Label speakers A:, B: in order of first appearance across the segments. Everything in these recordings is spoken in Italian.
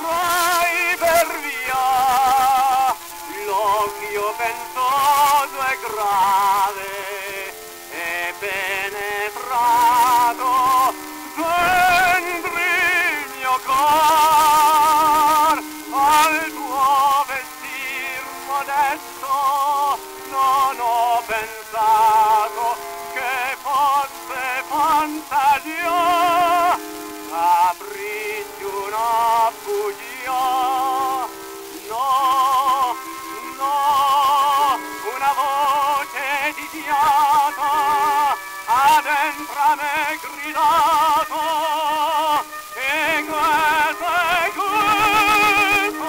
A: driver via. L'occhio pentoso e grave e penetrato. Dentro il mio cor al tuo vestir modesto. Non ho pensato che fosse fantasioso voce di fiato ha dentro a me gridato e questo è questo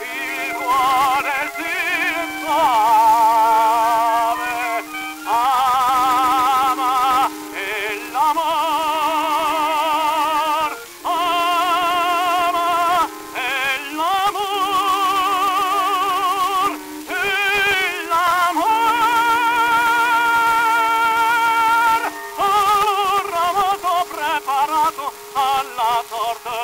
A: il cuore si muove ama e l'amore torta